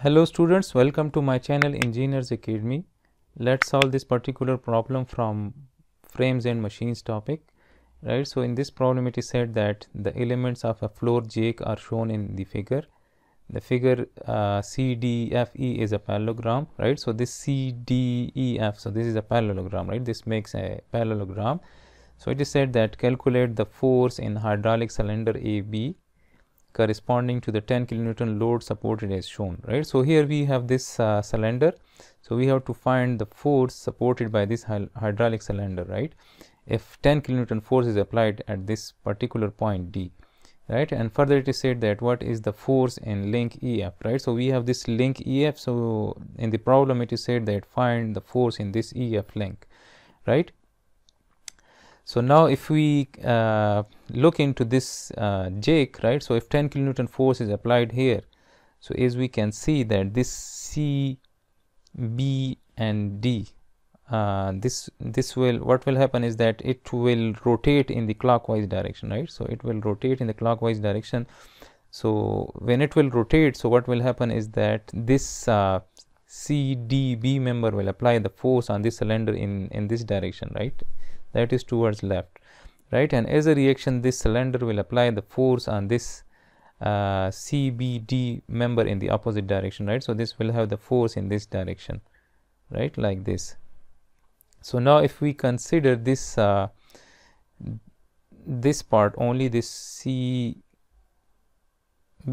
Hello students, welcome to my channel Engineers Academy. Let's solve this particular problem from frames and machines topic. Right, so in this problem it is said that the elements of a floor jack are shown in the figure. The figure uh, CDFE is a parallelogram, right? So this CDEF, so this is a parallelogram, right? This makes a parallelogram. So it is said that calculate the force in hydraulic cylinder AB corresponding to the 10 kilonewton load supported as shown right? So here we have this uh, cylinder. So we have to find the force supported by this hydraulic cylinder right? If 10 kilonewton force is applied at this particular point d right? And further it is said that what is the force in link ef right? So we have this link ef so in the problem it is said that find the force in this ef link right so now if we uh, look into this uh, jack, right, so if 10 kilonewton force is applied here, so as we can see that this C, B and D, uh, this this will what will happen is that it will rotate in the clockwise direction, right? So it will rotate in the clockwise direction. So when it will rotate, so what will happen is that this uh, CDB member will apply the force on this cylinder in in this direction, right? That is towards left right? And as a reaction this cylinder will apply the force on this uh, CBD member in the opposite direction right? So this will have the force in this direction right? Like this. So now if we consider this uh, this part only this C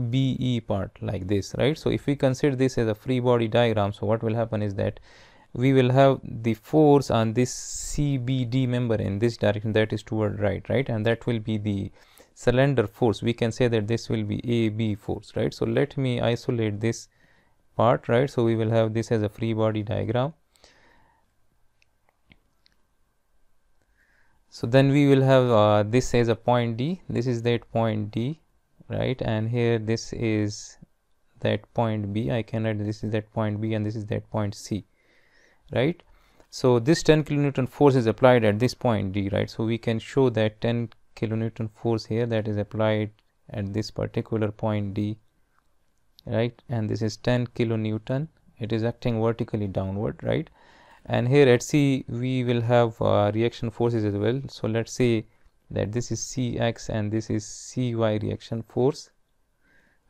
BE part like this right? So if we consider this as a free body diagram so what will happen is that we will have the force on this CBD member in this direction that is toward right right? And that will be the cylinder force. We can say that this will be AB force right? So let me isolate this part right? So we will have this as a free body diagram. So then we will have uh, this as a point D. This is that point D right? And here this is that point B. I can write this is that point B and this is that point C right? So this 10 kilonewton force is applied at this point d right? So we can show that 10 kilonewton force here that is applied at this particular point d right? And this is 10 kilonewton. It is acting vertically downward right? And here at c we will have uh, reaction forces as well. So let's say that this is cx and this is cy reaction force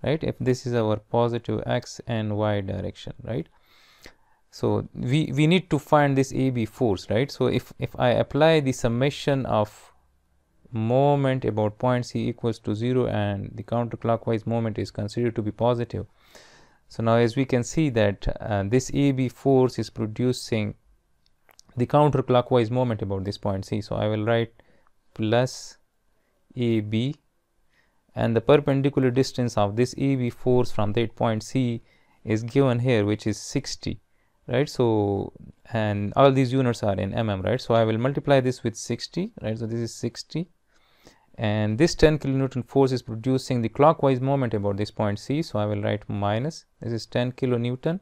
right? If this is our positive x and y direction right so we, we need to find this AB force, right? So if, if I apply the summation of moment about point C equals to 0 and the counterclockwise moment is considered to be positive. So now as we can see that uh, this AB force is producing the counterclockwise moment about this point C. So I will write plus AB and the perpendicular distance of this AB force from that point C is given here which is 60 right? So and all these units are in mm right? So i will multiply this with 60 right? So this is 60 and this 10 kilonewton force is producing the clockwise moment about this point c. So i will write minus. This is 10 kilonewton.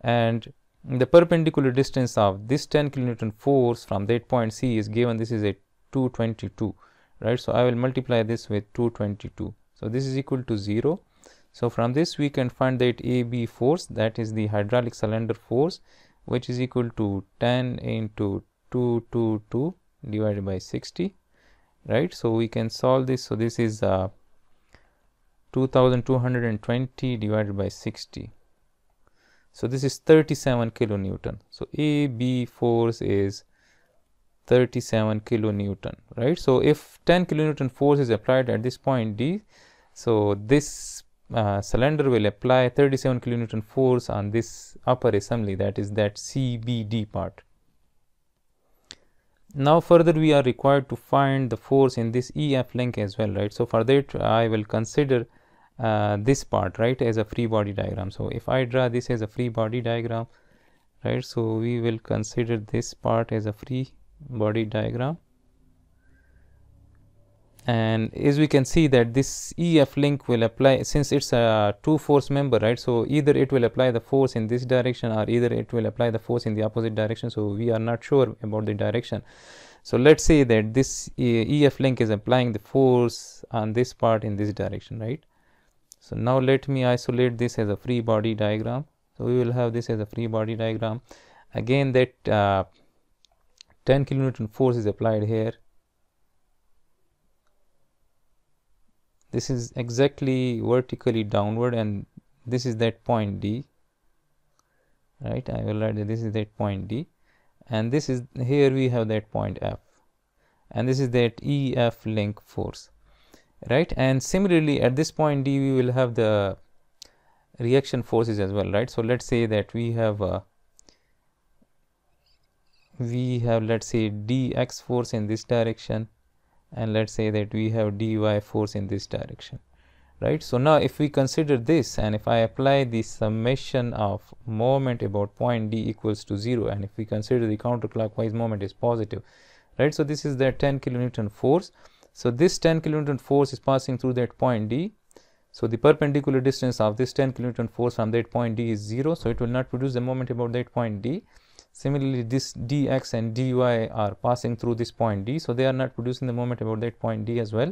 And the perpendicular distance of this 10 kilonewton force from that point c is given. This is a 222 right? So i will multiply this with 222 so this is equal to 0 so from this we can find that AB force that is the hydraulic cylinder force which is equal to 10 into 222 divided by 60 right. So we can solve this. So this is uh, 2220 divided by 60. So this is 37 kilonewton. So AB force is 37 kilonewton right. So if 10 kilonewton force is applied at this point D so this uh, cylinder will apply 37 kilonewton force on this upper assembly that is that CBD part. Now further we are required to find the force in this EF link as well right. So for that I will consider uh, this part right as a free body diagram. So if I draw this as a free body diagram right so we will consider this part as a free body diagram and as we can see that this EF link will apply since it's a two force member right? So either it will apply the force in this direction or either it will apply the force in the opposite direction. So we are not sure about the direction. So let's say that this EF link is applying the force on this part in this direction right? So now let me isolate this as a free body diagram. So we will have this as a free body diagram. Again that uh, 10 kilonewton force is applied here this is exactly vertically downward and this is that point D right? I will write that this is that point D and this is here we have that point F and this is that EF link force right? And similarly at this point D we will have the reaction forces as well right? So let's say that we have a we have let's say dx force in this direction and let's say that we have dy force in this direction right? So now if we consider this and if i apply the summation of moment about point d equals to 0 and if we consider the counterclockwise moment is positive right? So this is that 10 kilonewton force. So this 10 kilonewton force is passing through that point d. So the perpendicular distance of this 10 kilonewton force from that point d is 0 so it will not produce the moment about that point d Similarly, this dx and dy are passing through this point D. So, they are not producing the moment about that point D as well.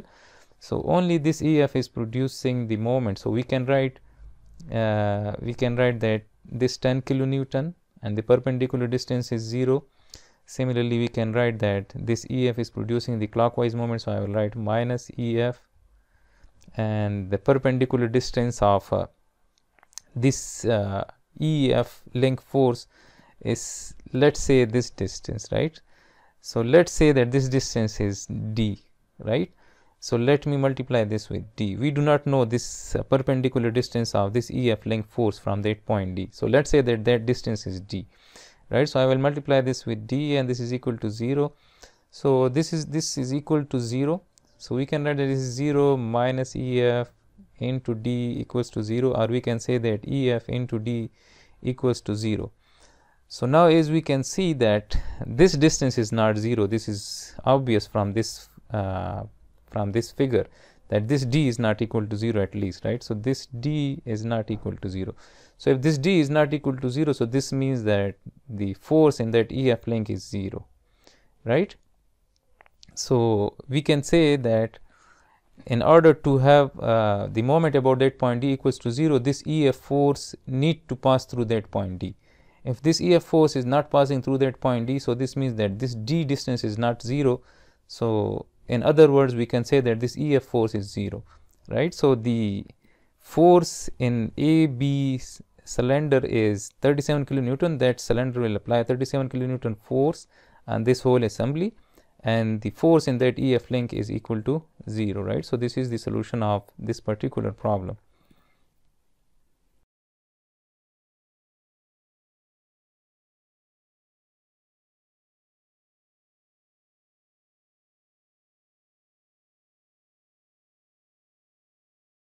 So, only this EF is producing the moment. So, we can write uh, we can write that this 10 kilonewton and the perpendicular distance is 0. Similarly, we can write that this EF is producing the clockwise moment. So, I will write minus EF and the perpendicular distance of uh, this uh, EF link force is let's say this distance right? So let's say that this distance is d right? So let me multiply this with d. We do not know this uh, perpendicular distance of this ef link force from that point d. So let's say that that distance is d right? So i will multiply this with d and this is equal to 0 so this is this is equal to 0 so we can write that this is 0 minus ef into d equals to 0 or we can say that ef into d equals to 0 so, now as we can see that this distance is not 0 this is obvious from this uh, from this figure that this d is not equal to 0 at least right. So, this d is not equal to 0. So, if this d is not equal to 0 so this means that the force in that EF link is 0 right. So, we can say that in order to have uh, the moment about that point d equals to 0 this EF force need to pass through that point d if this EF force is not passing through that point D, so this means that this D distance is not 0. So, in other words, we can say that this EF force is 0, right. So, the force in AB cylinder is 37 kilonewton, that cylinder will apply 37 kilonewton force and this whole assembly and the force in that EF link is equal to 0, right. So, this is the solution of this particular problem.